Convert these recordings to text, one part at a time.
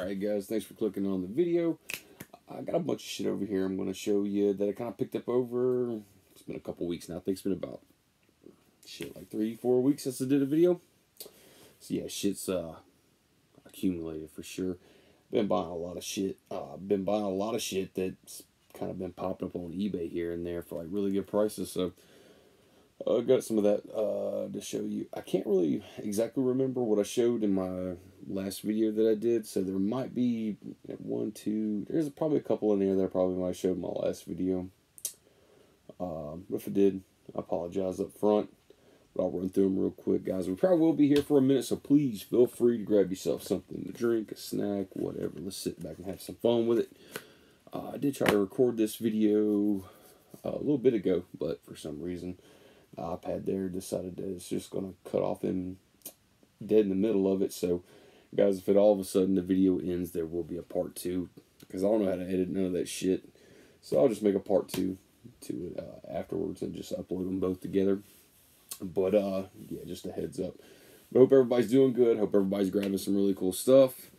Alright guys, thanks for clicking on the video. I got a bunch of shit over here I'm going to show you that I kind of picked up over, it's been a couple weeks now, I think it's been about, shit, like three, four weeks since I did a video. So yeah, shit's uh, accumulated for sure. Been buying a lot of shit, uh, been buying a lot of shit that's kind of been popping up on eBay here and there for like really good prices, so I uh, got some of that uh, to show you. I can't really exactly remember what I showed in my last video that I did, so there might be one, two, there's probably a couple in there that I probably might have showed in my last video. Um, if I did, I apologize up front, but I'll run through them real quick, guys. We probably will be here for a minute, so please feel free to grab yourself something to drink, a snack, whatever. Let's sit back and have some fun with it. Uh, I did try to record this video a little bit ago, but for some reason iPad there decided that it's just going to cut off in dead in the middle of it. So, guys, if it all of a sudden the video ends, there will be a part two because I don't know how to edit none of that shit. So I'll just make a part two to it uh, afterwards and just upload them both together. But uh, yeah, just a heads up. But hope everybody's doing good. Hope everybody's grabbing some really cool stuff.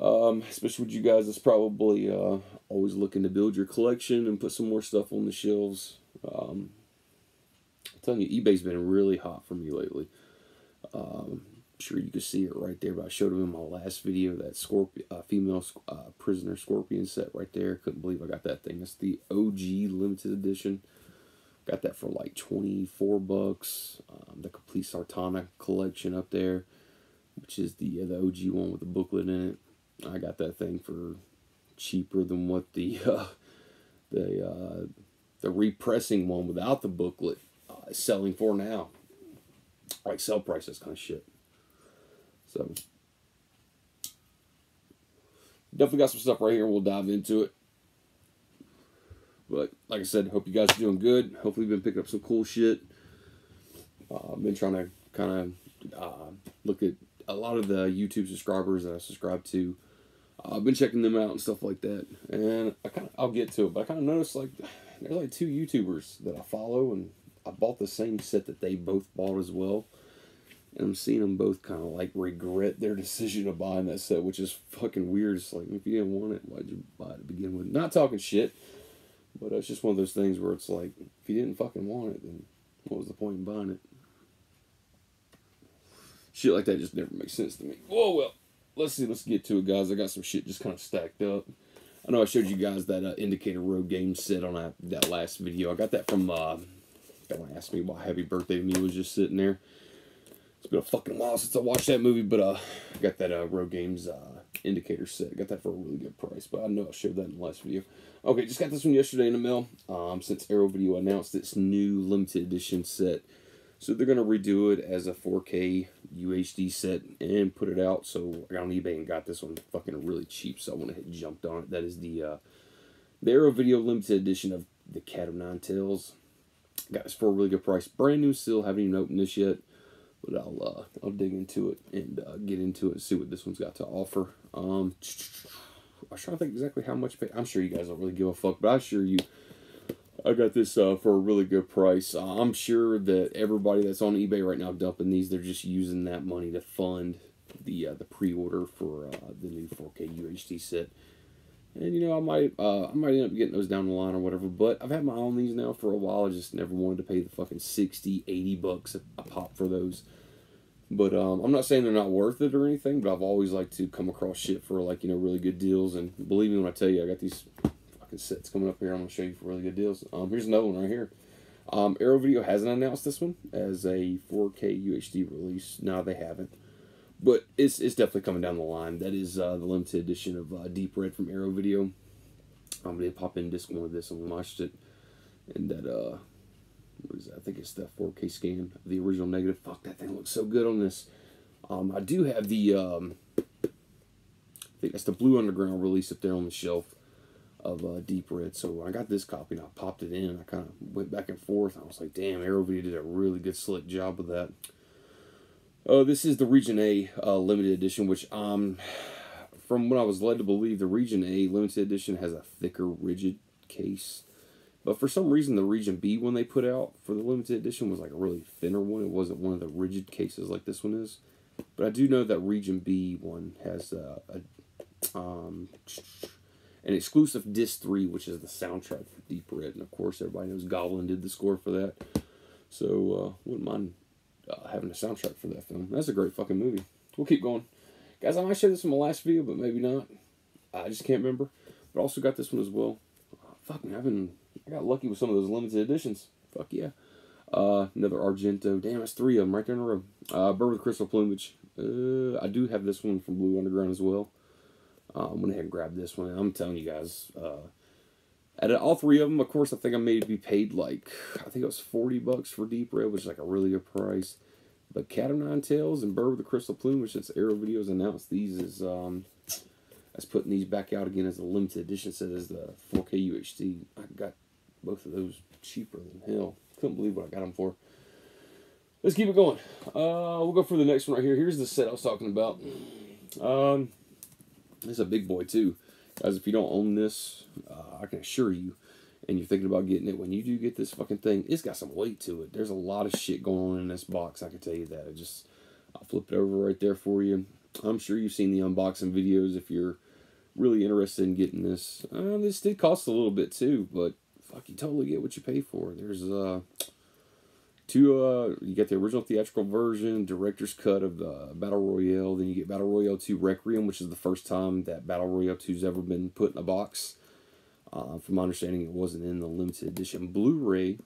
Um, especially with you guys that's probably uh, always looking to build your collection and put some more stuff on the shelves. Um, telling you, eBay's been really hot for me lately. Um, I'm sure you can see it right there, but I showed them in my last video that scorpion, uh, female uh, prisoner scorpion set right there. Couldn't believe I got that thing. It's the OG limited edition. Got that for like 24 bucks. Um, the complete Sartana collection up there, which is the uh, the OG one with the booklet in it. I got that thing for cheaper than what the uh, the uh, the repressing one without the booklet selling for now. Like sell prices kind of shit. So definitely got some stuff right here. We'll dive into it. But like I said, hope you guys are doing good. Hopefully, you've been picking up some cool shit. Uh, I've been trying to kind of uh, look at a lot of the YouTube subscribers that I subscribe to. Uh, I've been checking them out and stuff like that, and I kind of I'll get to it. But I kind of noticed like there's like two YouTubers that I follow, and I bought the same set that they both bought as well. And I'm seeing them both kind of like regret their decision of buying that set, which is fucking weird. It's like, if you didn't want it, why'd you buy it to begin with? Not talking shit, but it's just one of those things where it's like, if you didn't fucking want it, then what was the point in buying it? Shit like that just never makes sense to me. Oh, well. Let's see. Let's get to it, guys. I got some shit just kind of stacked up. I know I showed you guys that uh, Indicator Road game set on that, that last video. I got that from uh, don't ask me why Happy Birthday to Me was just sitting there. It's been a fucking while since I watched that movie, but uh, I got that uh, Road Games uh, indicator set. Got that for a really good price, but I know I showed that in the last video. Okay, just got this one yesterday in the mail. Um, since Arrow Video announced its new limited edition set, so they're gonna redo it as a 4K UHD set and put it out. So I got on eBay and got this one fucking really cheap, so I went ahead and jumped on it. That is the uh, the Arrow Video limited edition of the Cat of Nine Tails. Got this for a really good price. Brand new still. Haven't even opened this yet. But I'll uh, I'll dig into it and uh, get into it and see what this one's got to offer. Um, I was trying to think exactly how much. I'm sure you guys don't really give a fuck, but I assure you, I got this uh, for a really good price. Uh, I'm sure that everybody that's on eBay right now dumping these, they're just using that money to fund the uh, the pre-order for uh, the new 4K UHD set. And you know, I might uh, I might end up getting those down the line or whatever. But I've had my eye on these now for a while. I just never wanted to pay the fucking 60, 80 bucks a, pop for those. But um, I'm not saying they're not worth it or anything. But I've always liked to come across shit for like you know really good deals. And believe me when I tell you, I got these fucking sets coming up here. I'm gonna show you for really good deals. Um, here's another one right here. Um, Arrow Video hasn't announced this one as a 4K UHD release. No, they haven't but it's it's definitely coming down the line. That is uh, the limited edition of uh, Deep Red from Arrow Video. I'm gonna pop in disc one of this and watched it, and that uh, what is that? I think it's the 4K scan of the original negative. Fuck, that thing looks so good on this. Um, I do have the um, I think that's the Blue Underground release up there on the shelf of uh, Deep Red. So I got this copy and I popped it in. I kind of went back and forth. I was like, damn, Arrow Video did a really good slick job with that. Oh, this is the Region A uh, limited edition, which um, from what I was led to believe, the Region A limited edition has a thicker, rigid case. But for some reason, the Region B one they put out for the limited edition was like a really thinner one. It wasn't one of the rigid cases like this one is. But I do know that Region B one has uh, a Um, an exclusive disc three, which is the soundtrack for Deep Red, and of course everybody knows Goblin did the score for that. So uh, wouldn't mind uh, having a soundtrack for that film. That's a great fucking movie. We'll keep going, guys. I might show this in my last video, but maybe not. I just can't remember. But also got this one as well. Uh, fuck me, I've been I got lucky with some of those limited editions. Fuck yeah. Uh, another Argento. Damn, that's three of them right there in a row. Uh, Bird with Crystal Plumage. Uh, I do have this one from Blue Underground as well. Uh, I went ahead and grabbed this one. I'm telling you guys, uh, of all three of them, of course, I think I maybe paid like, I think it was 40 bucks for Deep Red, which is like a really good price. But Cat of Nine Tails and Bird with the Crystal Plumage, since Arrow Videos announced these is, um, as putting these back out again as a limited edition set as the 4K UHD. I got both of those cheaper than hell. Couldn't believe what I got them for. Let's keep it going. Uh, we'll go for the next one right here. Here's the set I was talking about. Um, it's a big boy too. Guys, if you don't own this, uh, I can assure you, and you're thinking about getting it, when you do get this fucking thing, it's got some weight to it. There's a lot of shit going on in this box, I can tell you that. I just, I'll flip it over right there for you. I'm sure you've seen the unboxing videos if you're really interested in getting this. Uh, this did cost a little bit too, but fuck, you totally get what you pay for. There's, uh, uh you get the original theatrical version director's cut of the battle royale then you get battle royale 2 requiem which is the first time that battle royale 2's ever been put in a box. Uh, from my understanding it wasn't in the limited edition blu-ray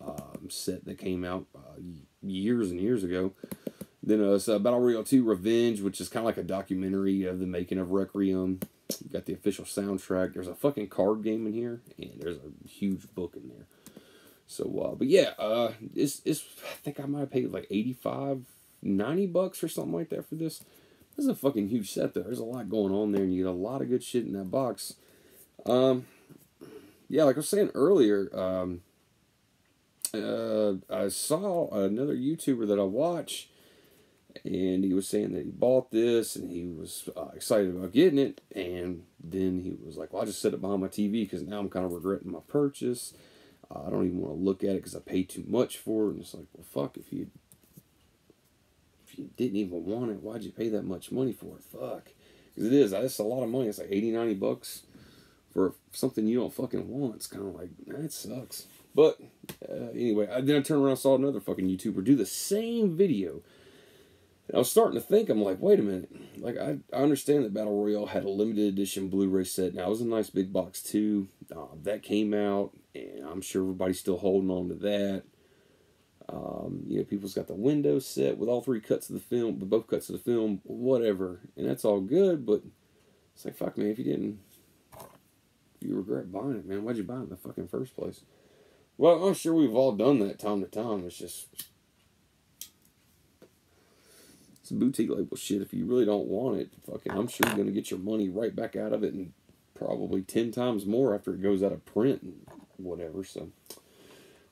um, set that came out uh, years and years ago. Then uh, it's, uh, battle royale 2 revenge which is kind of like a documentary of the making of requiem. You got the official soundtrack. There's a fucking card game in here and there's a huge book in there so, uh, but yeah, uh, it's, it's, I think I might have paid like 85, 90 bucks or something like that for this. This is a fucking huge set though. There's a lot going on there and you get a lot of good shit in that box. Um, yeah, like I was saying earlier, um, uh, I saw another YouTuber that I watch and he was saying that he bought this and he was uh, excited about getting it and then he was like well i just set it behind my tv because now i'm kind of regretting my purchase I don't even want to look at it because I paid too much for it. And it's like, well, fuck, if you if you didn't even want it, why'd you pay that much money for it? Fuck. Because it is, that's a lot of money. It's like 80, 90 bucks for something you don't fucking want. It's kind of like, that sucks. But uh, anyway, I, then I turned around and saw another fucking YouTuber do the same video. And I was starting to think, I'm like, wait a minute. Like, I, I understand that Battle Royale had a limited edition Blu ray set. Now, it was a nice big box, too. Uh, that came out and I'm sure everybody's still holding on to that. Um, you know, people's got the window set with all three cuts of the film, but both cuts of the film, whatever, and that's all good. But it's like, fuck, man, if you didn't, you regret buying it, man, why'd you buy it in the fucking first place? Well, I'm sure we've all done that time to time. It's just it's boutique label shit. If you really don't want it, fucking, I'm sure you're gonna get your money right back out of it and probably ten times more after it goes out of print and whatever. So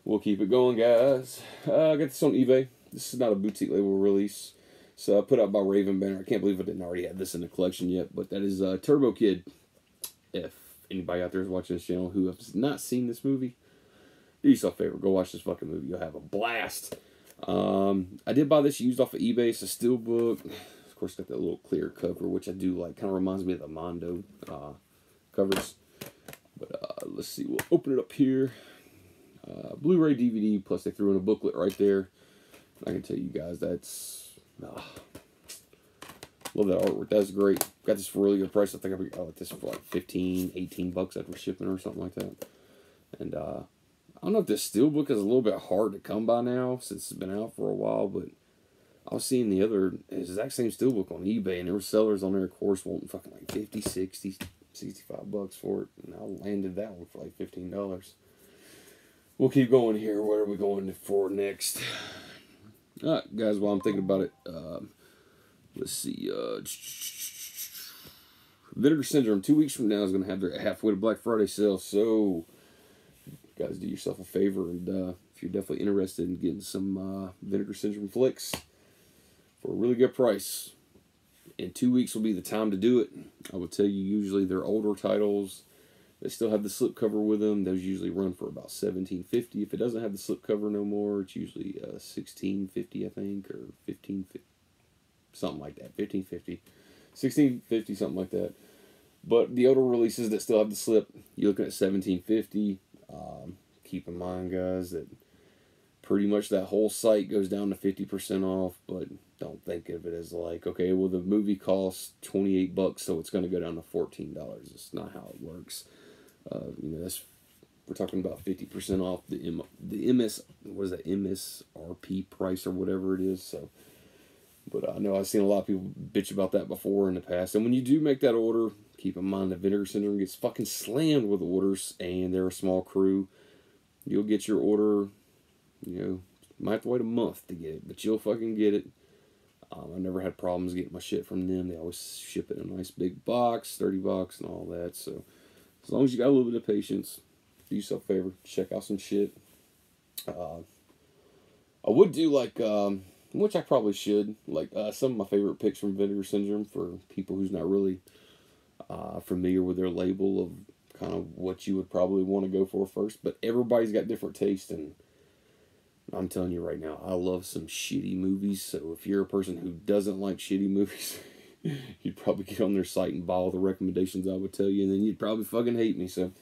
we'll keep it going, guys. Uh, I got this on eBay. This is not a boutique label release. So I put out by Raven Banner. I can't believe I didn't already have this in the collection yet, but that is uh, Turbo Kid. If anybody out there is watching this channel who has not seen this movie, do yourself a favor, go watch this fucking movie. You'll have a blast. Um, I did buy this used off of eBay. It's a steelbook. Of course, got that little clear cover, which I do like. Kind of reminds me of the Mondo uh, covers. But uh, let's see, we'll open it up here. Uh, Blu-ray DVD, plus they threw in a booklet right there. I can tell you guys that's uh, love that artwork. That's great. Got this for a really good price. I think I got this for like 15, 18 bucks after shipping or something like that. And uh, I don't know if this steelbook is a little bit hard to come by now since it's been out for a while, but I was seeing the other exact same steelbook on eBay, and there were sellers on there, of course, wanting fucking like 50, 60, 65 bucks for it, and I landed that one for like $15. We'll keep going here. What are we going for next? All right, guys, while I'm thinking about it, um, let's see. Uh, Vinegar Syndrome, two weeks from now, is going to have their halfway to Black Friday sale. So, guys, do yourself a favor. And uh, if you're definitely interested in getting some uh, Vinegar Syndrome flicks for a really good price, in two weeks will be the time to do it. I will tell you, usually they're older titles. They still have the slipcover with them. Those usually run for about seventeen fifty. If it doesn't have the slipcover no more, it's usually uh, sixteen fifty, I think, or fifteen something like that. Fifteen fifty, sixteen fifty, something like that. But the older releases that still have the slip, you're looking at seventeen fifty. Um, keep in mind, guys, that pretty much that whole site goes down to fifty percent off. But don't think of it as like, okay, well the movie costs twenty eight bucks, so it's going to go down to fourteen dollars. It's not how it works. Uh, you know, that's we're talking about fifty percent off the M, the MS what is that MSRP price or whatever it is. So but I know I've seen a lot of people bitch about that before in the past. And when you do make that order, keep in mind the Vinegar Syndrome gets fucking slammed with orders, and they're a small crew. You'll get your order, you know, might have to wait a month to get it, but you'll fucking get it. Um, I never had problems getting my shit from them. They always ship it in a nice big box, 30 bucks and all that. So as long as you got a little bit of patience, do yourself a favor, check out some shit. Uh, I would do like um, which I probably should. Like uh, some of my favorite picks from Vinegar Syndrome for people who's not really uh, familiar with their label of kind of what you would probably want to go for first. But everybody's got different taste, and I'm telling you right now, I love some shitty movies. So if you're a person who doesn't like shitty movies, you'd probably get on their site and buy all the recommendations I would tell you, and then you'd probably fucking hate me. So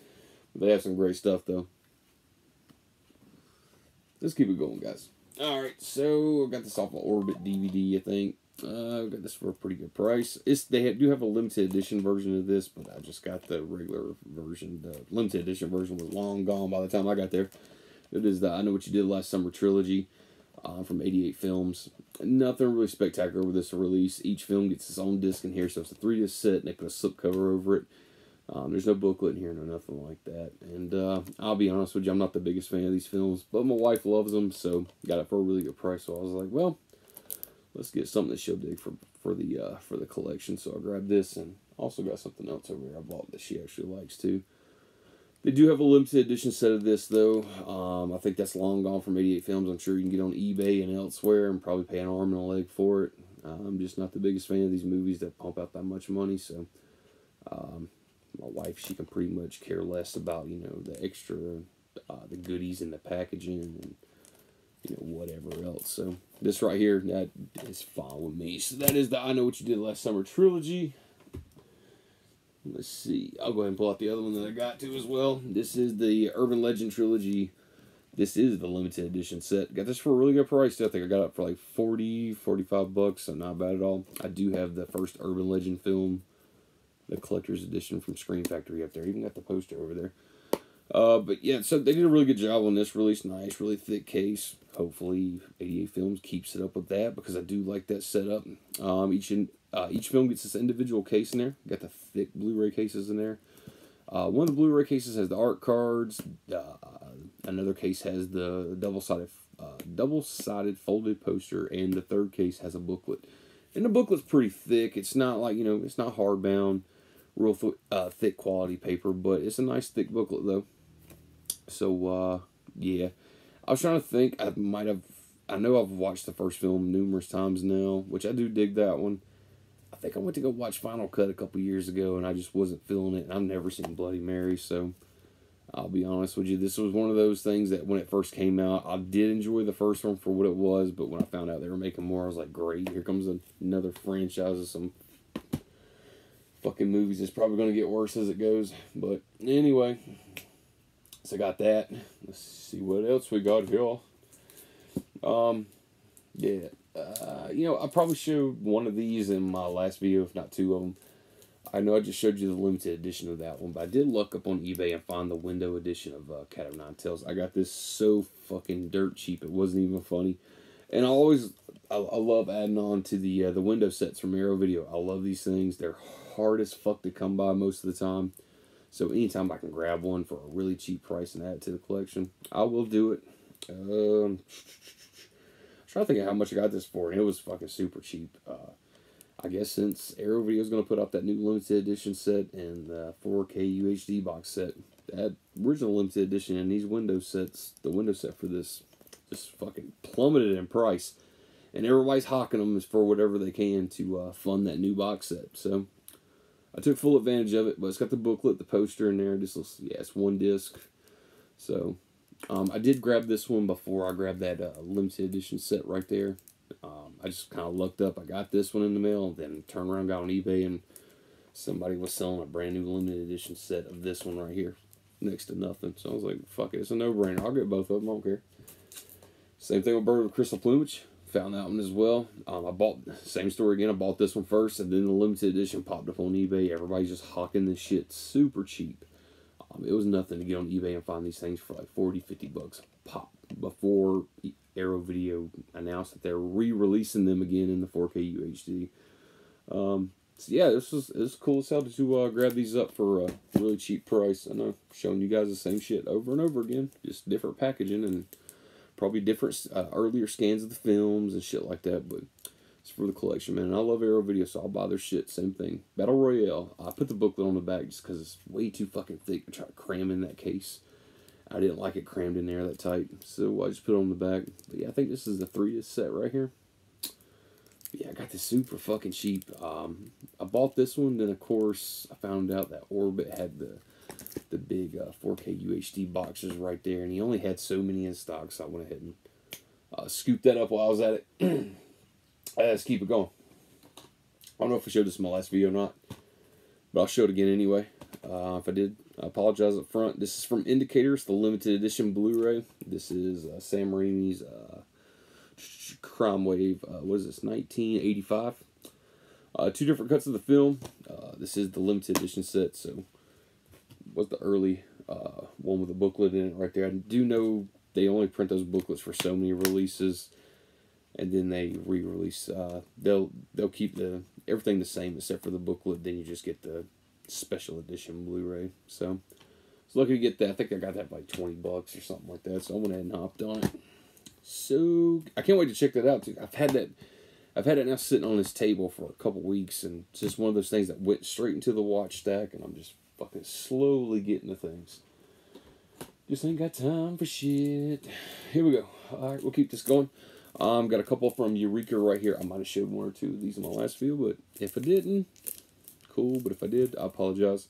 they have some great stuff though. Let's keep it going, guys. Alright, so I got this off of Orbit DVD, I think. Uh, I got this for a pretty good price. It's They do have a limited edition version of this, but I just got the regular version. The limited edition version was long gone by the time I got there. It is the I Know What You Did Last Summer trilogy uh, from 88 Films. Nothing really spectacular with this release. Each film gets its own disc in here, so it's a three disc set, and they put a slip cover over it. Um, there's no booklet in here, no nothing like that. And uh, I'll be honest with you, I'm not the biggest fan of these films, but my wife loves them, so got it for a really good price. So I was like, well, let's get something that she'll dig for for the uh, for the collection. So I grabbed this, and also got something else over here I bought that she actually likes too. They do have a limited edition set of this though. Um, I think that's long gone from 88 Films. I'm sure you can get on eBay and elsewhere and probably pay an arm and a leg for it. Uh, I'm just not the biggest fan of these movies that pump out that much money, so um, my wife, she can pretty much care less about, you know, the extra, uh, the goodies and the packaging and, you know, whatever else. So this right here, that is fine with me. So that is the I Know What You Did Last Summer trilogy. Let's see. I'll go ahead and pull out the other one that I got to as well. This is the Urban Legend trilogy. This is the limited edition set. Got this for a really good price. I think I got it for like 40, 45 bucks, so not bad at all. I do have the first Urban Legend film the collector's edition from Scream Factory up there. Even got the poster over there. Uh, but yeah, so they did a really good job on this Really Nice, really thick case. Hopefully, 88 Films keeps it up with that because I do like that setup. Um, each in, uh, each film gets this individual case in there. Got the thick Blu-ray cases in there. Uh, one of the Blu-ray cases has the art cards. Uh, another case has the double-sided uh, double-sided folded poster, and the third case has a booklet. And the booklet's pretty thick. It's not like you know, it's not hardbound real th- uh, thick quality paper, but it's a nice thick booklet though. So uh, yeah, I was trying to think. I might have. I know I've watched the first film numerous times now, which I do dig that one. I think I went to go watch Final Cut a couple years ago, and I just wasn't feeling it. And I've never seen Bloody Mary, so I'll be honest with you. This was one of those things that when it first came out, I did enjoy the first one for what it was, but when I found out they were making more, I was like, great, here comes another franchise of some fucking movies. It's probably going to get worse as it goes. But anyway, so I got that. Let's see what else we got here. Um, yeah, uh, you know, I probably showed one of these in my last video, if not two of them. I know I just showed you the limited edition of that one, but I did look up on eBay and find the window edition of uh, Cat of Nine Tails. I got this so fucking dirt cheap, it wasn't even funny. And I always, I, I love adding on to the uh, the window sets from Arrow Video. I love these things. They're hard as fuck to come by most of the time. So anytime I can grab one for a really cheap price and add it to the collection, I will do it. Um, trying to think of how much I got this for, and it was fucking super cheap. Uh, I guess since Arrow Video is going to put out that new limited edition set and the 4K UHD box set, that original limited edition and these window sets, the window set for this, just fucking plummeted in price. And everybody's hawking them for whatever they can to uh, fund that new box set. So I took full advantage of it, but it's got the booklet, the poster in there. Just yeah, it's one disc. So um, I did grab this one before I grabbed that uh, limited edition set right there. Um, I just kind of looked up. I got this one in the mail, then turned around, got on eBay, and somebody was selling a brand new limited edition set of this one right here, next to nothing. So I was like, fuck it, it's a no brainer. I'll get both of them. I don't care. Same thing with Bird with Crystal Plumage. Found that one as well. Um, I bought same story again. I bought this one first, and then the limited edition popped up on eBay. Everybody's just hawking this shit super cheap. Um, it was nothing to get on eBay and find these things for like 40, 50 bucks pop before Arrow Video announced that they're re-releasing them again in the 4K UHD. Um, so yeah, this was it was cool as hell to uh, grab these up for a really cheap price. I know showing you guys the same shit over and over again, just different packaging and probably different uh, earlier scans of the films and shit like that. But it's for the collection, man. And I love Arrow Video, so I'll buy their shit. Same thing. Battle Royale. I put the booklet on the back just because it's way too fucking thick to try to cram in that case. I didn't like it crammed in there that tight, so I just put it on the back. But yeah, I think this is the three set right here. But yeah, I got this super fucking cheap. Um, I bought this one, then of course I found out that Orbit had the the big uh, 4K UHD boxes right there, and he only had so many in stock, so I went ahead and uh, scooped that up while I was at it. let's keep it going. I don't know if I showed this in my last video or not, but I'll show it again anyway. Uh, if I did, I apologize up front. This is from Indicators, the limited edition Blu-ray. This is uh, Sam Raimi's uh, Crime Wave. Uh, what is this? 1985. Uh, two different cuts of the film. Uh, this is the limited edition set, so was the early uh, one with a booklet in it right there. I do know they only print those booklets for so many releases, and then they re-release. Uh, they'll they'll keep the everything the same except for the booklet. Then you just get the special edition Blu-ray. So, so lucky to get that. I think I got that by twenty bucks or something like that. So I went ahead and hopped on it. So I can't wait to check that out too. I've had that. I've had it now sitting on this table for a couple weeks, and it's just one of those things that went straight into the watch stack, and I'm just fucking slowly getting to things. Just ain't got time for shit. Here we go. All right, we'll keep this going. Um, got a couple from Eureka right here. I might have showed one or two of these in my last video, but if I didn't, cool. But if I did, I apologize.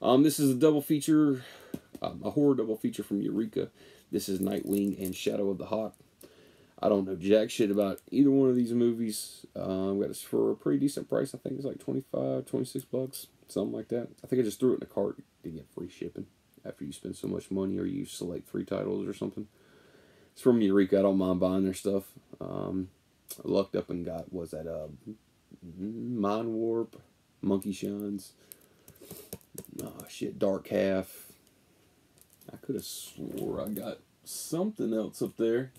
Um, this is a double feature, um, a horror double feature from Eureka. This is Nightwing and Shadow of the Hawk. I don't know jack shit about either one of these movies. Um, got this for a pretty decent price. I think it's like 25, 26 bucks, something like that. I think I just threw it in a cart to get free shipping after you spend so much money or you select three titles or something. It's from Eureka. I don't mind buying their stuff. Um, I lucked up and got, was that uh, Mind Warp, Monkey Shines, oh shit, Dark Half. I could have swore I got something else up there.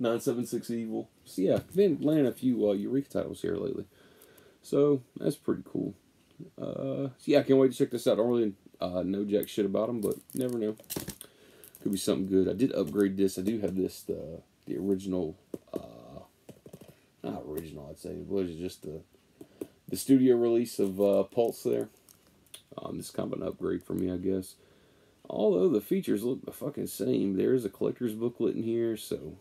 976 Evil. So yeah, been landing a few uh, Eureka titles here lately. So that's pretty cool. Uh, so yeah, I can't wait to check this out. I don't really uh, know jack shit about them, but never know. Could be something good. I did upgrade this. I do have this, the the original, uh, not original, I'd say. It was just the the studio release of uh, Pulse there. Um, this is kind of an upgrade for me, I guess. Although the features look the fucking same. There is a collector's booklet in here, so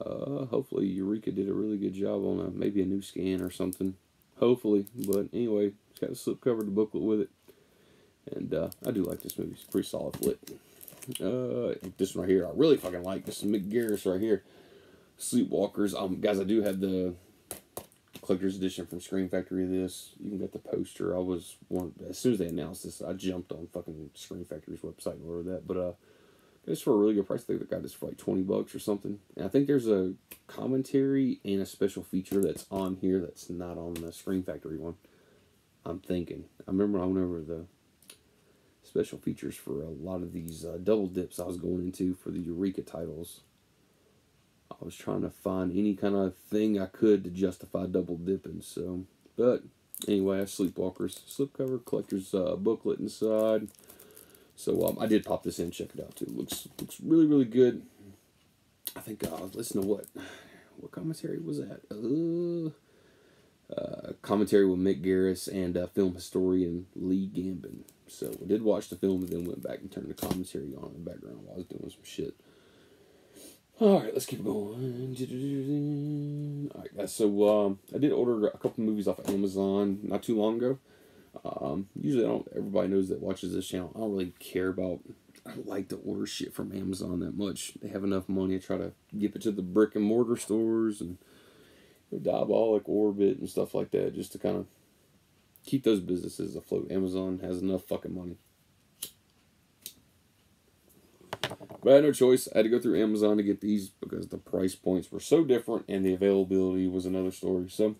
uh, hopefully Eureka did a really good job on a, maybe a new scan or something. Hopefully, but anyway, it's got a slipcover the booklet with it. And uh, I do like this movie. It's pretty solid flick. Uh, this one right here, I really fucking like. This is Mick right here. Sleepwalkers. Um, guys, I do have the collector's edition from Scream Factory of this. You can get the poster. I was one as soon as they announced this, I jumped on fucking Scream Factory's website and ordered that. But uh, this for a really good price. I think they got this for like twenty bucks or something. And I think there's a commentary and a special feature that's on here that's not on the Scream Factory one. I'm thinking. I remember I went over the special features for a lot of these uh, double dips I was going into for the Eureka titles. I was trying to find any kind of thing I could to justify double dipping. So, but anyway, Sleepwalkers slipcover collector's uh, booklet inside. So um, I did pop this in, check it out too. Looks looks really really good. I think uh, listen to what what commentary was that? Uh, uh, commentary with Mick Garris and uh, film historian Lee Gambin. So I did watch the film and then went back and turned the commentary on in the background while I was doing some shit. All right, let's keep going. All right, guys. So um, I did order a couple movies off of Amazon not too long ago. Um, usually, I don't. Everybody knows that watches this channel. I don't really care about. I don't like to order shit from Amazon that much. They have enough money to try to give it to the brick and mortar stores and Diabolik Orbit and stuff like that, just to kind of keep those businesses afloat. Amazon has enough fucking money. But I had no choice. I had to go through Amazon to get these because the price points were so different and the availability was another story. So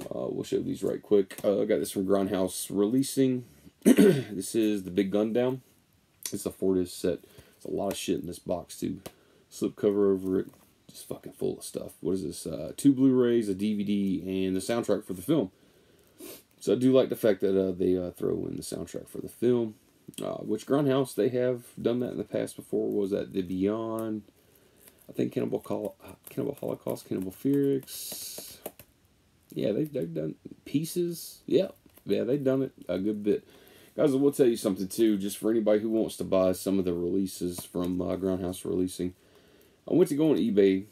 uh, we'll show these right quick. Uh, I got this from Grindhouse Releasing. this is the Big Gun Down. It's a four disc set. It's a lot of shit in this box too. Slip cover over it. Just fucking full of stuff. What is this? Uh, two Blu-rays, a DVD, and the soundtrack for the film. So I do like the fact that uh, they uh, throw in the soundtrack for the film. Uh, which Grindhouse they have done that in the past before. Was that the Beyond? I think Cannibal Col- Cannibal Holocaust, Cannibal Ferox. Yeah, they've, they've done pieces. Yeah, yeah, they've done it a good bit. Guys, I will tell you something too, just for anybody who wants to buy some of the releases from uh, Grindhouse Releasing. I went to go on eBay.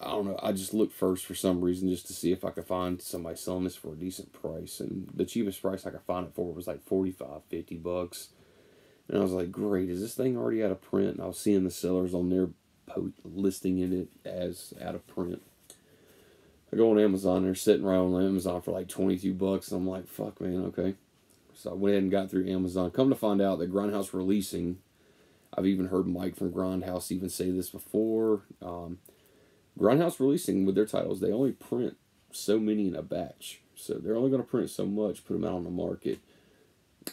I don't know. I just looked first for some reason just to see if I could find somebody selling this for a decent price. And the cheapest price I could find it for was like 45, 50 bucks. And I was like, great, is this thing already out of print? And I was seeing the sellers on their post listing in it as out of print. I go on Amazon, they're sitting right on Amazon for like 22 bucks. And I'm like, fuck, man, okay. So I went ahead and got through Amazon. Come to find out that Grindhouse Releasing, I've even heard Mike from Grindhouse even say this before. Um, Grindhouse Releasing, with their titles, they only print so many in a batch. So they're only going to print so much, put them out on the market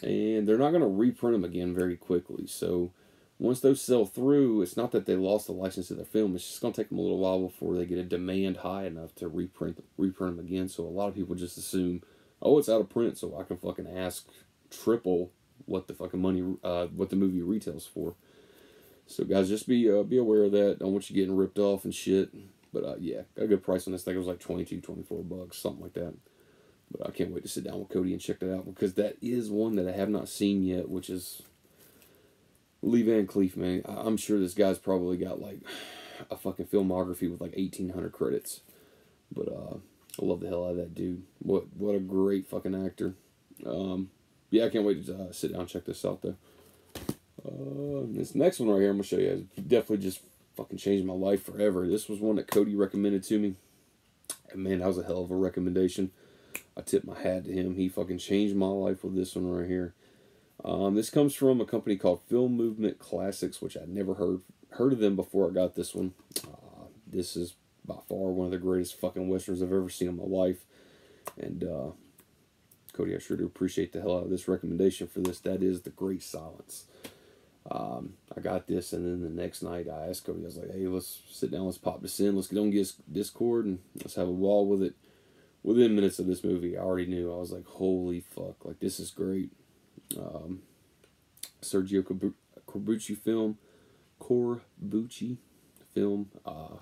and they're not going to reprint them again very quickly. So once those sell through, it's not that they lost the license to their film. It's just going to take them a little while before they get a demand high enough to reprint reprint them again. So a lot of people just assume, oh, it's out of print, so I can fucking ask triple what the fucking money, uh, what the movie retails for. So guys, just be uh, be aware of that. Don't want you getting ripped off and shit. But uh, yeah, got a good price on this thing. It was like 22, 24 bucks, something like that. But I can't wait to sit down with Cody and check that out because that is one that I have not seen yet, which is Lee Van Cleef, man. I'm sure this guy's probably got like a fucking filmography with like 1,800 credits. But uh, I love the hell out of that dude. What what a great fucking actor. Um, yeah, I can't wait to uh, sit down and check this out though. Uh, this next one right here, I'm gonna show you. Has definitely just fucking changed my life forever. This was one that Cody recommended to me, and man, that was a hell of a recommendation. I tip my hat to him. He fucking changed my life with this one right here. Um, this comes from a company called Film Movement Classics, which I'd never heard heard of them before I got this one. Uh, this is by far one of the greatest fucking westerns I've ever seen in my life. And uh, Cody, I sure do appreciate the hell out of this recommendation for this. That is The Great Silence. Um, I got this, and then the next night I asked Cody, I was like, hey, let's sit down, let's pop this in, let's get on Discord, and let's have a wall with it within minutes of this movie, I already knew. I was like, holy fuck, like this is great. Um, Sergio Corbucci film, Corbucci film. Uh,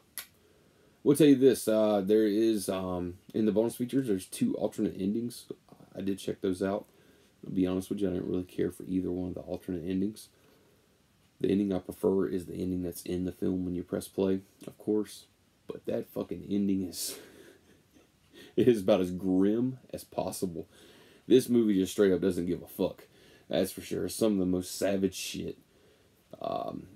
we'll tell you this: uh, there is um, in the bonus features. There's two alternate endings. I did check those out. I'll be honest with you, I didn't really care for either one of the alternate endings. The ending I prefer is the ending that's in the film when you press play, of course. But that fucking ending is it is about as grim as possible. This movie just straight up doesn't give a fuck. That's for sure. Some of the most savage shit. Um,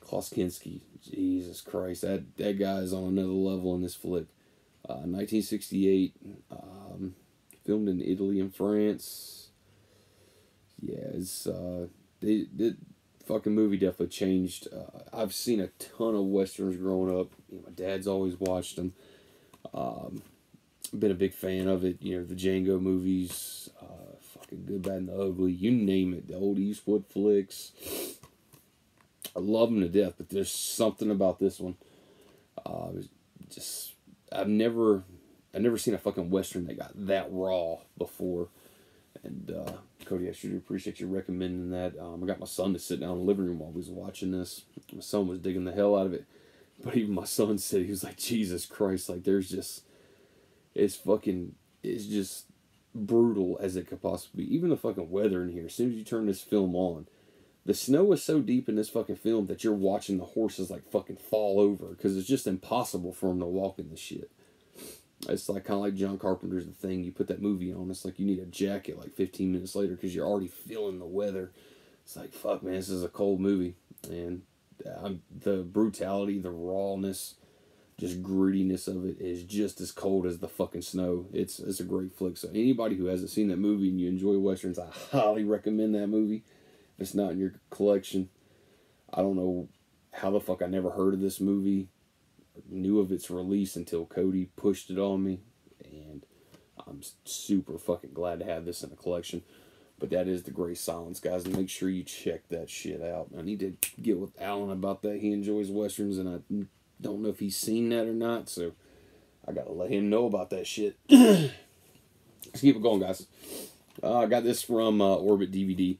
Klaus Kinski, Jesus Christ, that that guy is on another level in this flick. Uh, 1968, um, filmed in Italy and France. Yeah, it's uh, the the fucking movie definitely changed. Uh, I've seen a ton of westerns growing up. You know, my dad's always watched them. Um, been a big fan of it. You know, the Django movies, uh, fucking Good, Bad, and the Ugly, you name it. The old Eastwood flicks. I love them to death, but there's something about this one. Uh, just I've never, I've never seen a fucking western that got that raw before. And uh, Cody, I sure appreciate you recommending that. Um, I got my son to sit down in the living room while he was watching this. My son was digging the hell out of it, but even my son said he was like, Jesus Christ, like there's just it's fucking it's just brutal as it could possibly be. Even the fucking weather in here. As soon as you turn this film on, the snow is so deep in this fucking film that you're watching the horses like fucking fall over because it's just impossible for them to walk in the shit. It's like kind of like John Carpenter's The Thing. You put that movie on, it's like you need a jacket like 15 minutes later because you're already feeling the weather. It's like fuck, man, this is a cold movie, and uh, the brutality, the rawness, just grittiness of it is just as cold as the fucking snow. It's it's a great flick. So anybody who hasn't seen that movie and you enjoy westerns, I highly recommend that movie. If it's not in your collection, I don't know how the fuck I never heard of this movie, knew of its release until Cody pushed it on me, and I'm super fucking glad to have this in the collection. But that is the Great Silence, guys. And make sure you check that shit out. I need to get with Alan about that. He enjoys westerns, and I don't know if he's seen that or not. So I gotta let him know about that shit. Let's keep it going, guys. Uh, I got this from uh, Orbit DVD.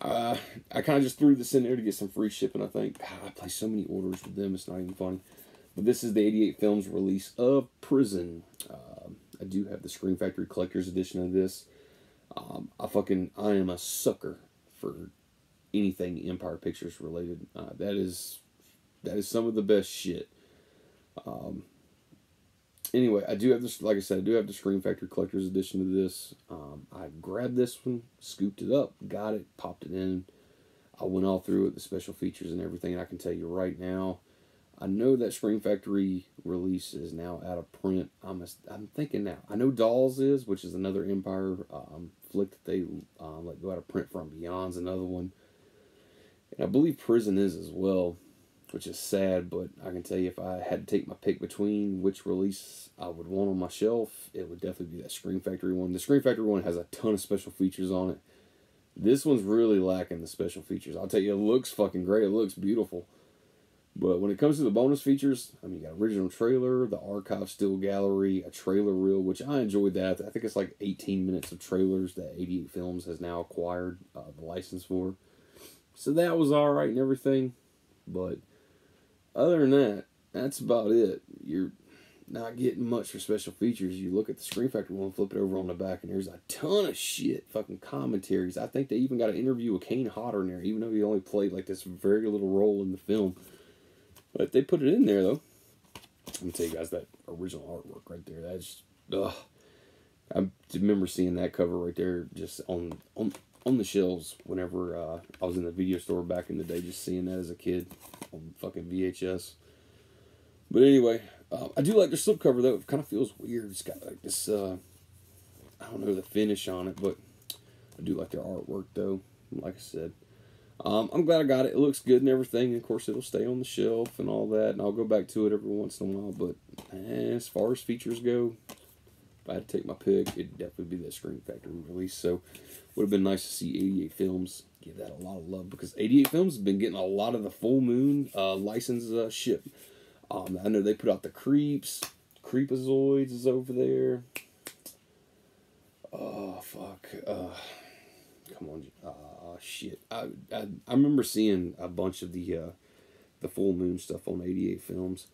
Uh, I kind of just threw this in there to get some free shipping. I think God, I play so many orders with them. It's not even funny. But this is the 88 Films release of Prison. Uh, I do have the Scream Factory Collector's Edition of this. Um, I fucking I am a sucker for anything Empire Pictures related. Uh, that is that is some of the best shit. Um, anyway, I do have this. Like I said, I do have the Scream Factory Collector's Edition of this. Um, I grabbed this one, scooped it up, got it, popped it in. I went all through it, the special features and everything. And I can tell you right now, I know that Scream Factory release is now out of print. I'm a, I'm thinking now. I know Dolls is, which is another Empire um, flick that they uh, let go out of print from. Beyond's another one, and I believe Prison is as well, which is sad. But I can tell you, if I had to take my pick between which release I would want on my shelf, it would definitely be that Scream Factory one. The Scream Factory one has a ton of special features on it. This one's really lacking the special features. I'll tell you, it looks fucking great. It looks beautiful. But when it comes to the bonus features, I mean, you got original trailer, the archive still gallery, a trailer reel, which I enjoyed that. I think it's like 18 minutes of trailers that 88 Films has now acquired uh, the license for. So that was all right and everything. But other than that, that's about it. You're not getting much for special features. You look at the Scream Factory one, flip it over on the back, and there's a ton of shit, fucking commentaries. I think they even got an interview with Kane Hodder in there, even though he only played like this very little role in the film. But they put it in there though. I'm gonna tell you guys that original artwork right there. That's ugh. I remember seeing that cover right there just on on on the shelves whenever uh, I was in the video store back in the day, just seeing that as a kid on fucking VHS. But anyway, uh, I do like the slipcover though. It kind of feels weird. It's got like this. Uh, I don't know the finish on it, but I do like their artwork though. Like I said, um, I'm glad I got it. It looks good and everything. Of course, it'll stay on the shelf and all that, and I'll go back to it every once in a while. But eh, as far as features go, if I had to take my pick, it'd definitely be that Scream Factory release. So, would have been nice to see 88 Films give that a lot of love because 88 Films has been getting a lot of the Full Moon uh, license uh, ship. Um, I know they put out the Creeps, Creepazoids is over there. Oh fuck. Uh, come on. Uh, shit. I, I I remember seeing a bunch of the uh, the full moon stuff on 88 films.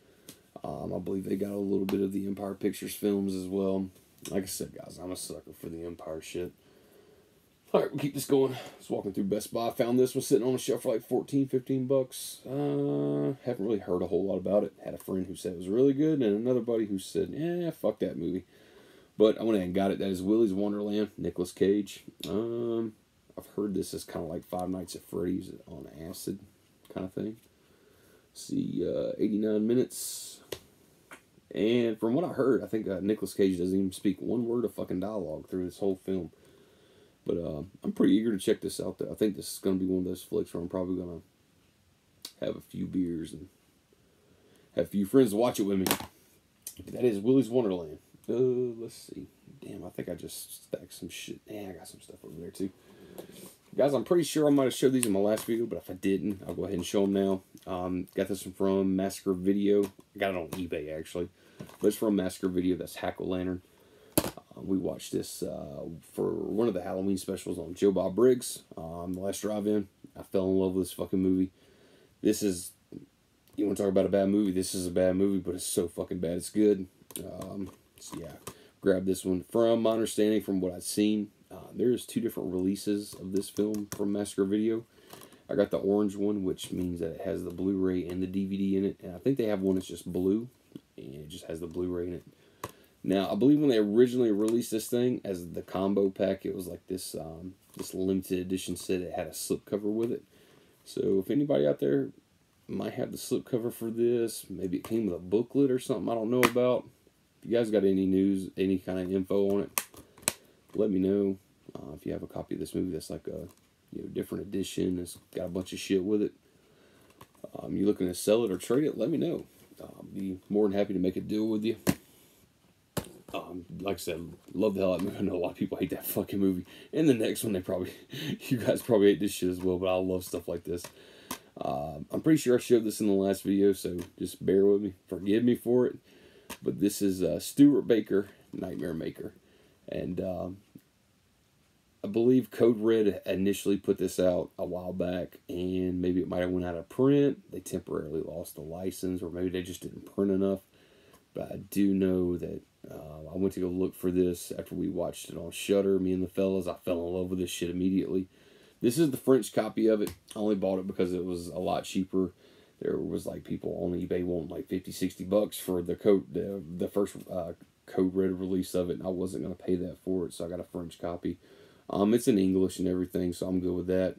Um, I believe they got a little bit of the Empire Pictures films as well. Like I said, guys, I'm a sucker for the Empire shit. All right, we'll keep this going. I was walking through Best Buy. Found this one sitting on a shelf for like 14, 15 bucks. Uh, haven't really heard a whole lot about it. Had a friend who said it was really good, and another buddy who said, "Yeah, fuck that movie." But I went ahead and got it. That is Willy's Wonderland, Nicolas Cage. Um, I've heard this is kind of like Five Nights at Freddy's on acid kind of thing. See, uh, 89 minutes. And from what I heard, I think uh, Nicolas Cage doesn't even speak one word of fucking dialogue through this whole film. But uh, I'm pretty eager to check this out. There, I think this is going to be one of those flicks where I'm probably going to have a few beers and have a few friends watch it with me. That is Willy's Wonderland. Uh, let's see. Damn, I think I just stacked some shit. Yeah, I got some stuff over there too. Guys, I'm pretty sure I might have showed these in my last video, but if I didn't, I'll go ahead and show them now. Um, got this one from Massacre Video. I got it on eBay, actually. But it's from Massacre Video. That's Hack-O-Lantern. Uh, we watched this uh, for one of the Halloween specials on Joe Bob Briggs. Um, the last drive-in. I fell in love with this fucking movie. This is... You want to talk about a bad movie? This is a bad movie, but it's so fucking bad. It's good. Um, so, yeah. Grab this one. From my understanding, from what I've seen, uh, there's two different releases of this film from Massacre Video. I got the orange one, which means that it has the Blu-ray and the DVD in it. And I think they have one that's just blue, and it just has the Blu-ray in it. Now, I believe when they originally released this thing as the combo pack, it was like this um, this limited edition set. It had a slipcover with it. So if anybody out there might have the slipcover for this. Maybe it came with a booklet or something I don't know about. If you guys got any news, any kind of info on it, let me know. Uh, if you have a copy of this movie that's like a you know different edition, it's got a bunch of shit with it. Um, you looking to sell it or trade it? Let me know. I'll be more than happy to make a deal with you. Um, like I said, love the hell out of it. I know a lot of people hate that fucking movie. And the next one, they probably, you guys probably hate this shit as well, but I love stuff like this. Uh, I'm pretty sure I showed this in the last video, so just bear with me. Forgive me for it. But this is uh, Butcher Baker, Nightmare Maker. And um, I believe Code Red initially put this out a while back, and maybe it might have went out of print. They temporarily lost the license, or maybe they just didn't print enough. But I do know that uh, I went to go look for this after we watched it on Shudder. Me and the fellas, I fell in love with this shit immediately. This is the French copy of it. I only bought it because it was a lot cheaper. There was like people on eBay wanting like 50, 60 bucks for the code, the, the first uh, Code Red release of it, and I wasn't going to pay that for it, so I got a French copy. Um, it's in English and everything, so I'm good with that.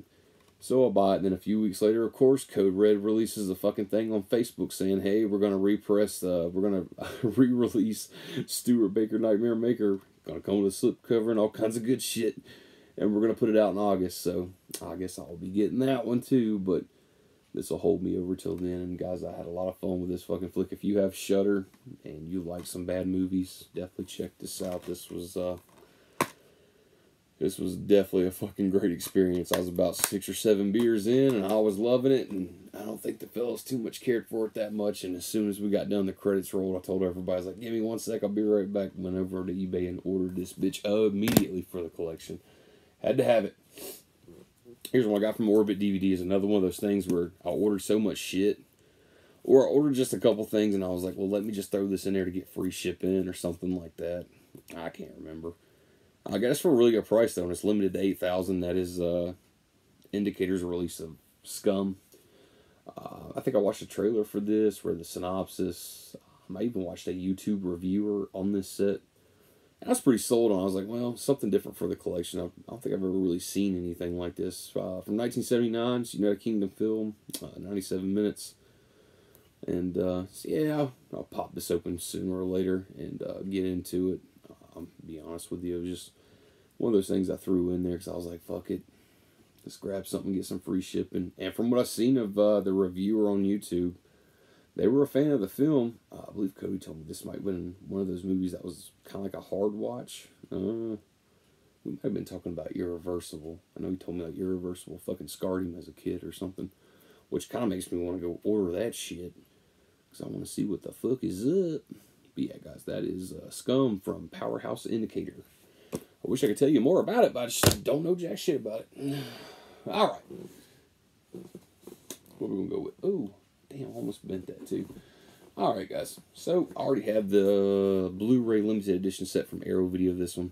So I buy it, and then a few weeks later, of course, Code Red releases the fucking thing on Facebook saying, "Hey, we're gonna repress, uh, we're gonna re-release Butcher Baker Nightmare Maker, gonna come with a slipcover and all kinds of good shit, and we're gonna put it out in August." So I guess I'll be getting that one too, but this will hold me over till then. And guys, I had a lot of fun with this fucking flick. If you have Shudder and you like some bad movies, definitely check this out. This was uh this was definitely a fucking great experience. I was about six or seven beers in, and I was loving it. And I don't think the fellas too much cared for it that much. And as soon as we got done, the credits rolled. I told everybody, I was like, "Give me one sec, I'll be right back." Went over to eBay and ordered this bitch immediately for the collection. Had to have it. Here's one I got from Orbit DVD. Is another one of those things where I ordered so much shit, or I ordered just a couple things, and I was like, "Well, let me just throw this in there to get free shipping or something like that." I can't remember. I guess for a really good price though, and it's limited to eight thousand. That is uh, Indicator's release of Scum. Uh, I think I watched a trailer for this, read the synopsis. I even watched a YouTube reviewer on this set. And I was pretty sold on. I was like, well, something different for the collection. I, don't think I've ever really seen anything like this. Uh, from 1979, it's United Kingdom film, uh, 97 minutes. And uh, so yeah, I'll, I'll, pop this open sooner or later and uh, get into it. I'm be honest with you, it was just one of those things I threw in there because I was like, fuck it, let's grab something, get some free shipping. And from what I've seen of uh, the reviewer on YouTube, they were a fan of the film. Uh, I believe Cody told me this might have been one of those movies that was kind of like a hard watch. Uh, we might have been talking about Irreversible. I know he told me like Irreversible fucking scarred him as a kid or something, which kind of makes me want to go order that shit because I want to see what the fuck is up. But yeah, guys, that is uh, Scum from Powerhouse Indicator. I wish I could tell you more about it, but I just don't know jack shit about it. All right. What are we going to go with? Oh, damn, almost bent that too. All right, guys. So I already have the Blu-ray limited edition set from Arrow Video. This one,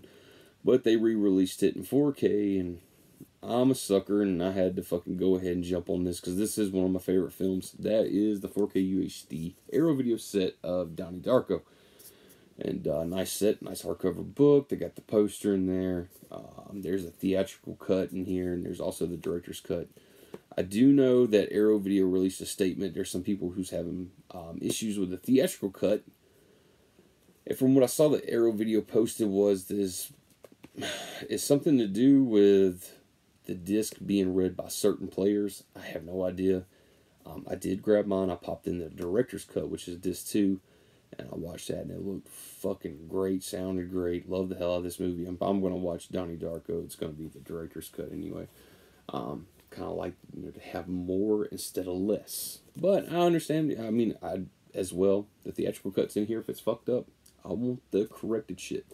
but they re-released it in 4K, and I'm a sucker, and I had to fucking go ahead and jump on this because this is one of my favorite films. That is the 4K UHD Arrow Video set of Donnie Darko. And uh, nice set, nice hardcover book. They got the poster in there. Um, there's a theatrical cut in here, and there's also the director's cut. I do know that Arrow Video released a statement. There's some people who's having um, issues with the theatrical cut. And from what I saw that Arrow Video posted was this is something to do with the disc being read by certain players. I have no idea. Um, I did grab mine. I popped in the director's cut, which is disc two, and I watched that, and it looked fucking great. Sounded great. Love the hell out of this movie. I'm, I'm going to watch Donnie Darko. It's going to be the director's cut anyway. Um, kind of like you know, to have more instead of less. But I understand. I mean, I as well. The theatrical cuts in here. If it's fucked up, I want the corrected shit.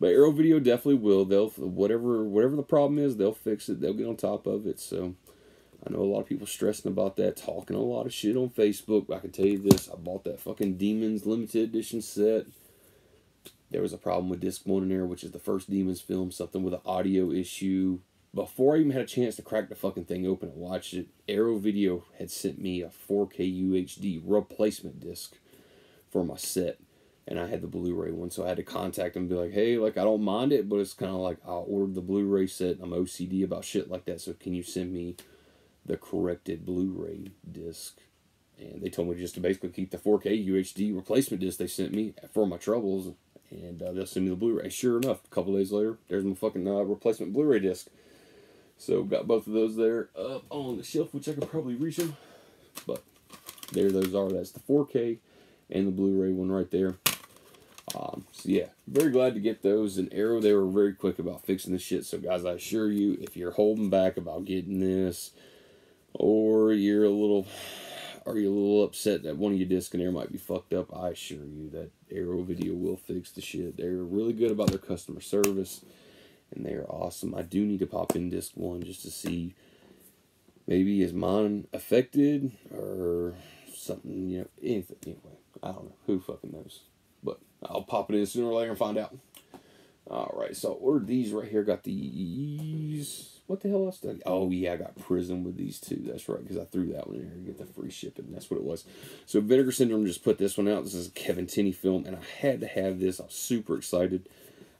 But Arrow Video definitely will. They'll whatever whatever the problem is, they'll fix it. They'll get on top of it. So I know a lot of people stressing about that, talking a lot of shit on Facebook. I can tell you this: I bought that fucking Demons limited edition set. There was a problem with disc one in there, which is the first Demons film, something with an audio issue. Before I even had a chance to crack the fucking thing open and watch it, Arrow Video had sent me a 4K UHD replacement disc for my set and I had the Blu-ray one, so I had to contact them and be like, "Hey, like I don't mind it, but it's kind of like I ordered the Blu-ray set. I'm OCD about shit like that, so can you send me the corrected Blu-ray disc and they told me just to basically keep the 4K UHD replacement disc they sent me for my troubles, and uh, they'll send me the Blu-ray. Sure enough, a couple days later, there's my fucking uh, replacement Blu-ray disc. So got both of those there up on the shelf, which I could probably reach them, but there those are. That's the 4K and the Blu-ray one right there. Um, so yeah, very glad to get those. And Arrow, they were very quick about fixing this shit. So guys, I assure you, if you're holding back about getting this, or you're a little, are you a little upset that one of your discs in there might be fucked up, I assure you that Arrow Video will fix the shit. They're really good about their customer service, and they are awesome. I do need to pop in disc one just to see. Maybe is mine affected or something, you know, anything. Anyway, I don't know. Who fucking knows? But I'll pop it in sooner or later and find out. All right, so I ordered these right here. Got these. What the hell else? Did I, oh yeah, I got prison with these two. That's right, because I threw that one in here to get the free shipping. That's what it was. So Vinegar Syndrome just put this one out. This is a Kevin Tenney film, and I had to have this. I'm super excited.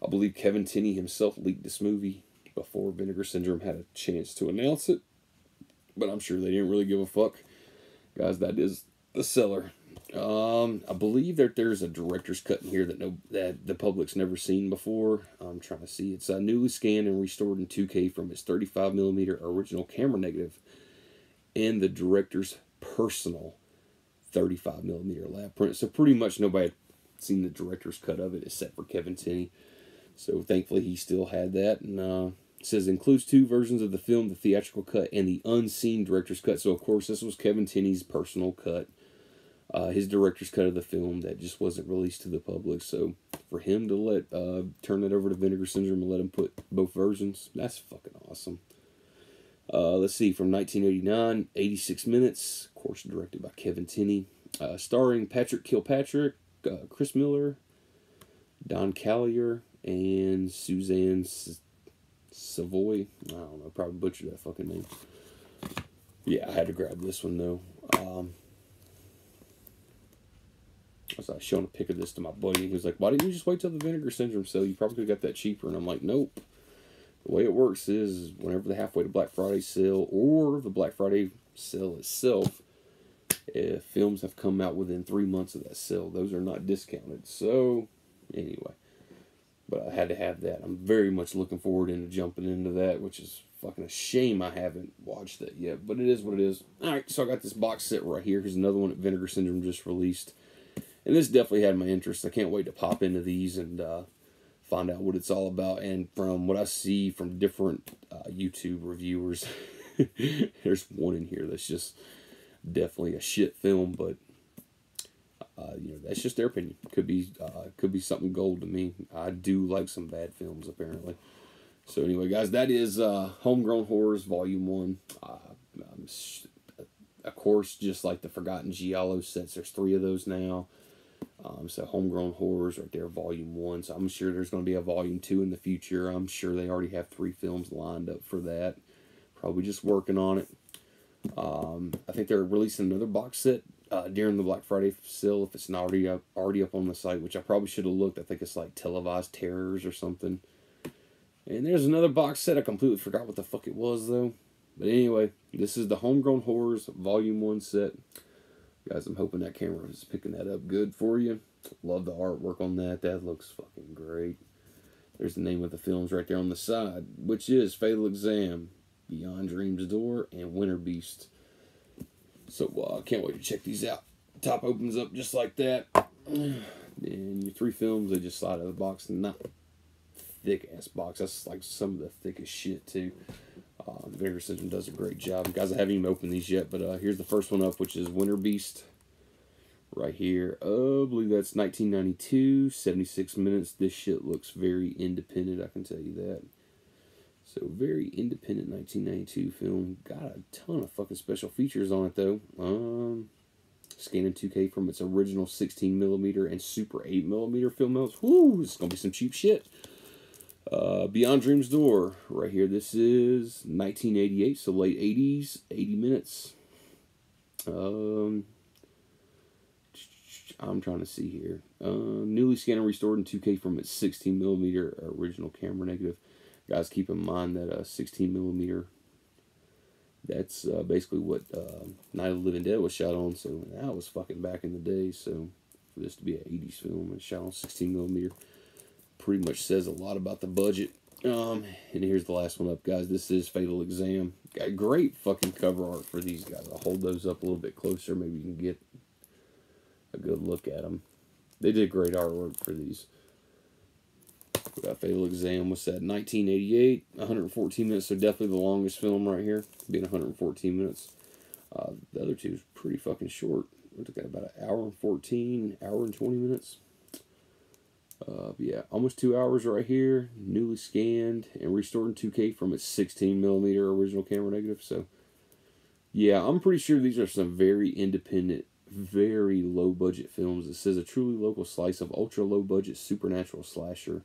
I believe Kevin Tenney himself leaked this movie before Vinegar Syndrome had a chance to announce it, but I'm sure they didn't really give a fuck. Guys, that is the Cellar. Um, I believe that there's a director's cut in here that no that the public's never seen before. I'm trying to see. It's uh, newly scanned and restored in 2K from its 35 millimeter original camera negative, and the director's personal 35 millimeter lab print. So pretty much nobody had seen the director's cut of it except for Kevin Tenney. So thankfully he still had that, and uh, says includes two versions of the film: the theatrical cut and the unseen director's cut. So of course this was Kevin Tenney's personal cut uh, his director's cut of the film that just wasn't released to the public. So for him to let uh, turn that over to Vinegar Syndrome and let him put both versions, that's fucking awesome. Uh, let's see, from 1989, 86 minutes, of course, directed by Kevin Tenney, uh, starring Patrick Kilpatrick, uh, Chris Miller, Don Callier, and Suzanne Savoy. I don't know, probably butchered that fucking name. Yeah, I had to grab this one though. Um, I was like showing a pic of this to my buddy. He was like, "Why didn't you just wait till the Vinegar Syndrome sale? You probably could have got that cheaper." And I'm like, "Nope." The way it works is whenever the halfway to Black Friday sale or the Black Friday sale itself, if films have come out within three months of that sale, those are not discounted. So, anyway, but I had to have that. I'm very much looking forward into jumping into that, which is fucking a shame I haven't watched that yet. But it is what it is. All right, so I got this box set right here. Here's another one that Vinegar Syndrome just released and this definitely had my interest. I can't wait to pop into these and uh, find out what it's all about. And from what I see from different uh, YouTube reviewers, there's one in here that's just definitely a shit film, but uh, you know that's just their opinion. Could be uh, could be something gold to me. I do like some bad films apparently. So anyway, guys, that is uh, Homegrown Horrors Volume One. Uh, of course, just like the Forgotten Giallo sets, there's three of those now. Um, so Homegrown Horrors right there, Volume 1. So I'm sure there's going to be a Volume 2 in the future. I'm sure they already have three films lined up for that. Probably just working on it. Um, I think they're releasing another box set uh, during the Black Friday sale if it's not already up, already up on the site, which I probably should have looked. I think it's like Televised Terrors or something. And there's another box set. I completely forgot what the fuck it was, though. But anyway, this is the Homegrown Horrors Volume 1 set. Guys, I'm hoping that camera is picking that up good for you. Love the artwork on that. That looks fucking great. There's the name of the films right there on the side, which is Fatal Exam, Beyond Dream's Door, and Winter Beast. So uh, I can't wait to check these out. Top opens up just like that. And your three films, they just slide out of the box. Not thick ass box. That's like some of the thickest shit too. Uh, Vinegar Syndrome does a great job. Guys, I haven't even opened these yet, but uh, here's the first one up, which is Winter Beast. Right here. Oh, I believe that's 1992, 76 minutes. This shit looks very independent, I can tell you that. So, very independent 1992 film. Got a ton of fucking special features on it, though. Um, scanning 2K from its original 16 millimeter and Super 8 millimeter film mounts. Whoo, it's gonna be some cheap shit. Uh, Beyond Dreams Door, right here. This is 1988, so late 80s, 80 minutes. Um, I'm trying to see here. Uh, newly scanned and restored in 2K from its 16 millimeter original camera negative. Guys, keep in mind that a 16 millimeter that's uh, basically what uh, Night of the Living Dead was shot on. So that was fucking back in the day. So for this to be an 80s film and shot on 16 millimeter, pretty much says a lot about the budget. Um, and here's the last one up, guys. This is Fatal Exam. Got great fucking cover art for these guys. I'll hold those up a little bit closer. Maybe you can get a good look at them. They did great artwork for these. Fatal Exam was set 1988, 114 minutes, so definitely the longest film right here, being 114 minutes. Uh, the other two is pretty fucking short. We took about an hour and 14, hour and 20 minutes. Uh, yeah, almost two hours right here. Newly scanned and restored in 2K from its 16 millimeter original camera negative. So, yeah, I'm pretty sure these are some very independent, very low budget films. It says a truly local slice of ultra low budget supernatural slasher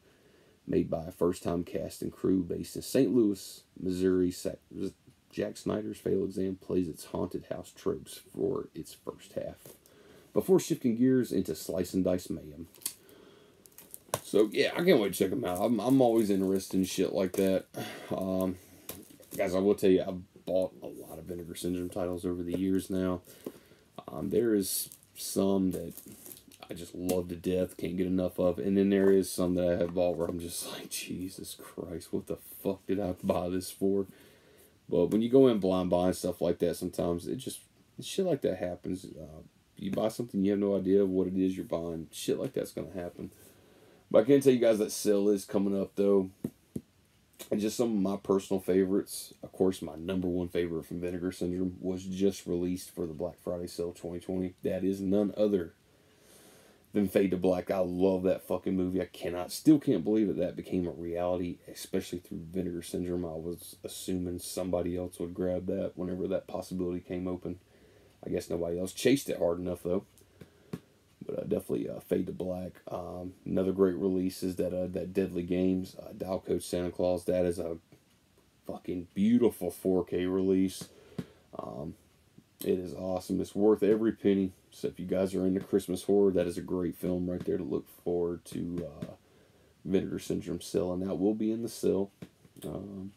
made by a first time cast and crew based in St. Louis, Missouri. Jack Snyder's Fatal Exam plays its haunted house tropes for its first half before shifting gears into slice and dice mayhem. So yeah, I can't wait to check them out. I'm I'm always interested in shit like that. Um, guys, I will tell you, I've bought a lot of Vinegar Syndrome titles over the years now. Um, there is some that I just love to death, can't get enough of, and then there is some that I have bought where I'm just like, Jesus Christ, what the fuck did I buy this for? But when you go in blind buying stuff like that, sometimes it just shit like that happens. Uh, you buy something you have no idea of what it is you're buying. Shit like that's gonna happen. But I can tell you guys that sale is coming up though. And just some of my personal favorites. Of course, my number one favorite from Vinegar Syndrome was just released for the Black Friday sale 2020. That is none other than Fade to Black. I love that fucking movie. I cannot, still can't believe that that became a reality, especially through Vinegar Syndrome. I was assuming somebody else would grab that whenever that possibility came open. I guess nobody else chased it hard enough though but uh, definitely uh, Fade to Black. Um, another great release is that uh, that Deadly Games, uh, Dial Code Santa Claus. That is a fucking beautiful 4K release. Um, it is awesome. It's worth every penny. So if you guys are into Christmas horror, that is a great film right there to look forward to. Uh, Vinegar Syndrome sale, and that will be in the sale. Um,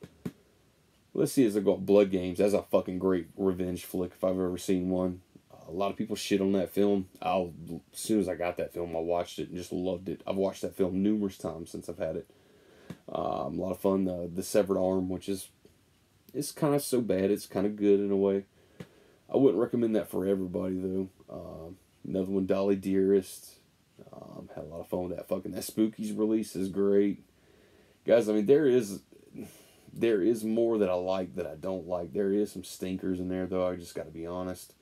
let's see as I got Blood Games. That's a fucking great revenge flick if I've ever seen one a lot of people shit on that film. I'll as soon as I got that film, I watched it and just loved it. I've watched that film numerous times since I've had it. Um, a lot of fun. The the severed arm, which is it's kind of so bad, it's kind of good in a way. I wouldn't recommend that for everybody though. Um, another one, Dolly Dearest. Um, had a lot of fun with that. Fucking that Spookies release is great, guys. I mean, there is there is more that I like that I don't like. There is some stinkers in there though. I just got to be honest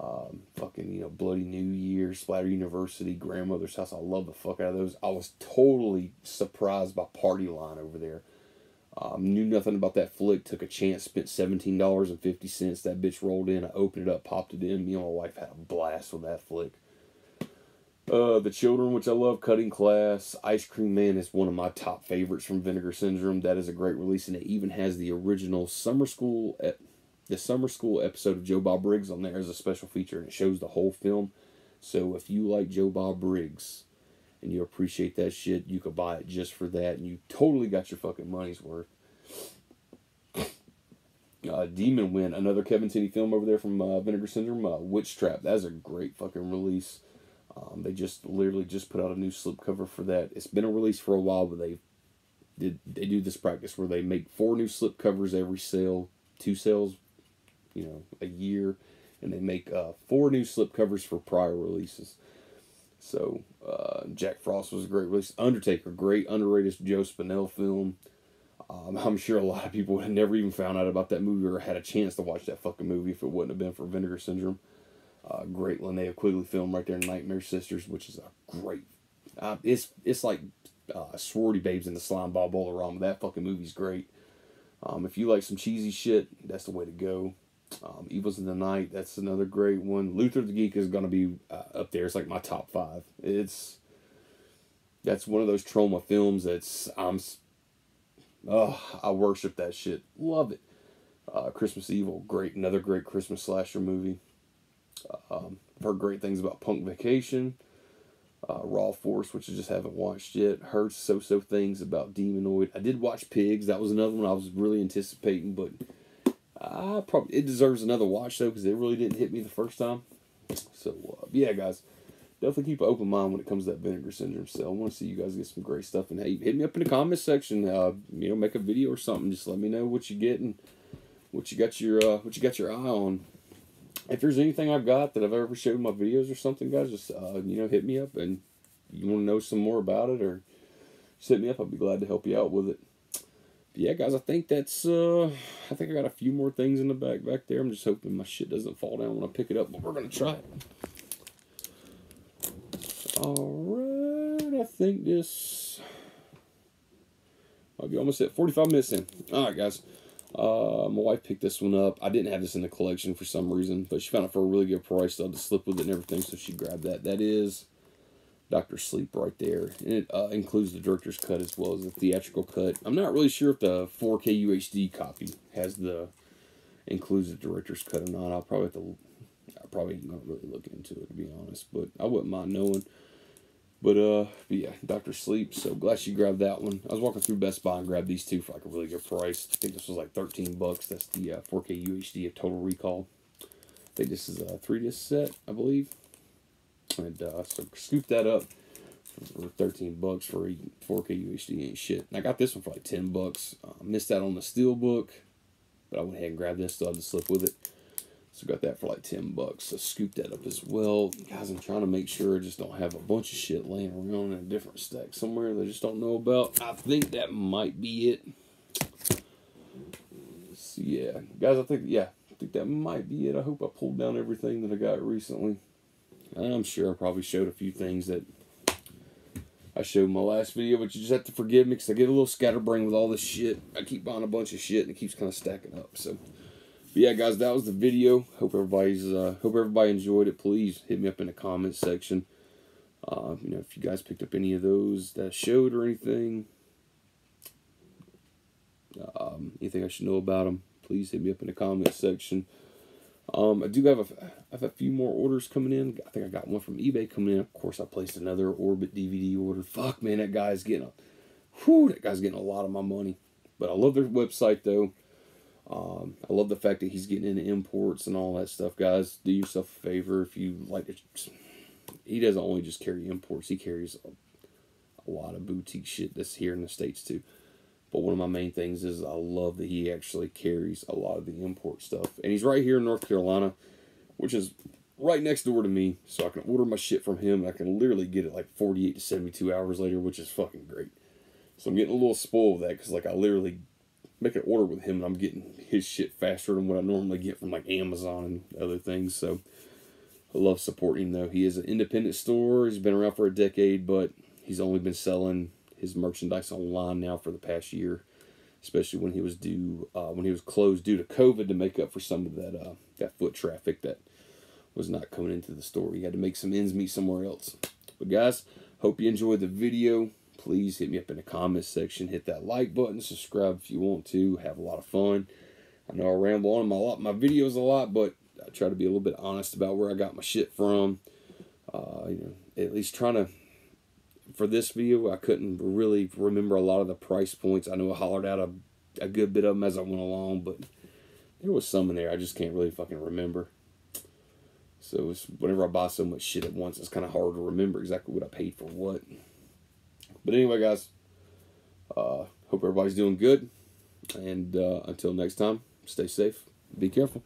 um, fucking you know Bloody New Year, Splatter University, Grandmother's House. I love the fuck out of those. I was totally surprised by Party Line over there. Um, knew nothing about that flick. Took a chance. Spent seventeen dollars and fifty cents. That bitch rolled in. I opened it up, popped it in. Me and my wife had a blast with that flick. Uh, the Children, which I love, Cutting Class, Ice Cream Man is one of my top favorites from Vinegar Syndrome. That is a great release, and it even has the original Summer School at the summer school episode of Joe Bob Briggs on there as a special feature, and it shows the whole film. So if you like Joe Bob Briggs and you appreciate that shit, you could buy it just for that, and you totally got your fucking money's worth. Uh, Demon Wind, another Kevin Tenney film over there from uh, Vinegar Syndrome. Uh, Witch Trap, that's a great fucking release. Um, they just literally just put out a new slipcover for that. It's been a release for a while, but they did they do this practice where they make four new slipcovers every sale, two sales you know a year, and they make uh, four new slipcovers for prior releases. So uh, Jack Frost was a great release. Undertaker, great underrated Joe Spinell film. Um, I'm sure a lot of people would have never even found out about that movie or had a chance to watch that fucking movie if it wouldn't have been for Vinegar Syndrome. Uh, great Linnea Quigley film right there, Nightmare Sisters, which is a great. Uh, it's it's like uh, sorority babes in the slime ball Bowl-O-Rama. That fucking movie's great. Um, if you like some cheesy shit, that's the way to go. Um, Evils in the Night, that's another great one. Luther the Geek is going to be uh, up there. It's like my top five. It's that's one of those Troma films that's I'm oh I worship that shit. Love it. Uh, Christmas Evil, great, another great Christmas slasher movie. Um, I've heard great things about Punk Vacation, uh, Raw Force, which I just haven't watched yet. Heard so so things about Demonoid. I did watch Pigs. That was another one I was really anticipating, but I probably it deserves another watch though because it really didn't hit me the first time. So uh, yeah, guys, definitely keep an open mind when it comes to that vinegar syndrome. So I want to see you guys get some great stuff. And hey, hit me up in the comment section. Uh, you know, make a video or something. Just let me know what you get and what you got your uh, what you got your eye on. If there's anything I've got that I've ever showed in my videos or something, guys, just uh, you know, hit me up and you want to know some more about it or just hit me up. I'll be glad to help you out with it. Yeah, guys, I think that's uh, I think I got a few more things in the back back there. I'm just hoping my shit doesn't fall down when I pick it up, but we're gonna try it. Alright, I think this might be almost at 45 minutes in. Alright, guys. Uh, my wife picked this one up. I didn't have this in the collection for some reason, but she found it for a really good price. So I had to slip with it and everything, so she grabbed that. That is Doctor Sleep right there. And it uh, includes the director's cut as well as the theatrical cut. I'm not really sure if the 4K UHD copy has the includes the director's cut or not. I'll probably have to I probably not really look into it to be honest, but I wouldn't mind knowing. But uh, but yeah, Doctor Sleep. So glad she grabbed that one. I was walking through Best Buy and grabbed these two for like a really good price. I think this was like thirteen bucks. That's the uh, 4K UHD of Total Recall. I think this is a three disc set, I believe. And uh, so scoop that up for 13 bucks for 4K UHD and shit. And I got this one for like 10 bucks. Uh, missed out on the steel book, but I went ahead and grabbed this. Still had to slip with it. So got that for like 10 bucks. So scoop that up as well. Guys, I'm trying to make sure I just don't have a bunch of shit laying around in a different stack somewhere that I just don't know about. I think that might be it. So yeah, guys, I think, yeah, I think that might be it. I hope I pulled down everything that I got recently. I'm sure I probably showed a few things that I showed in my last video, but you just have to forgive me because I get a little scatterbrained with all this shit. I keep buying a bunch of shit and it keeps kind of stacking up. So but yeah, guys, that was the video. Hope everybody's uh, hope everybody enjoyed it. Please hit me up in the comments section. Uh, you know, if you guys picked up any of those that I showed or anything, um, anything I should know about them, please hit me up in the comments section. Um, I do have a, I have a few more orders coming in. I think I got one from eBay coming in. Of course, I placed another Orbit DVD order. Fuck, man, that guy's getting a, whew, that guy's getting a lot of my money. But I love their website though. Um, I love the fact that he's getting into imports and all that stuff, guys. Do yourself a favor if you like to. He doesn't only just carry imports; he carries a, a lot of boutique shit that's here in the states too. But one of my main things is I love that he actually carries a lot of the import stuff, and he's right here in North Carolina, which is right next door to me, so I can order my shit from him. And I can literally get it like 48 to 72 hours later, which is fucking great. So I'm getting a little spoiled with that because like I literally make an order with him and I'm getting his shit faster than what I normally get from like Amazon and other things. So I love supporting him though. He is an independent store. He's been around for a decade, but he's only been selling his merchandise online now for the past year, especially when he was due uh, when he was closed due to COVID to make up for some of that uh, that foot traffic that was not coming into the store. He had to make some ends meet somewhere else. But guys, hope you enjoyed the video please hit me up in the comments section. Hit that like button, subscribe if you want to. Have a lot of fun. I know I ramble on my lot, my videos a lot, but I try to be a little bit honest about where I got my shit from. Uh, you know, at least trying to. For this video, I couldn't really remember a lot of the price points. I know I hollered out a, a good bit of them as I went along, but there was some in there I just can't really fucking remember. So it's, whenever I buy so much shit at once, it's kind of hard to remember exactly what I paid for what. But anyway, guys, uh, hope everybody's doing good. And uh, until next time, stay safe. Be careful.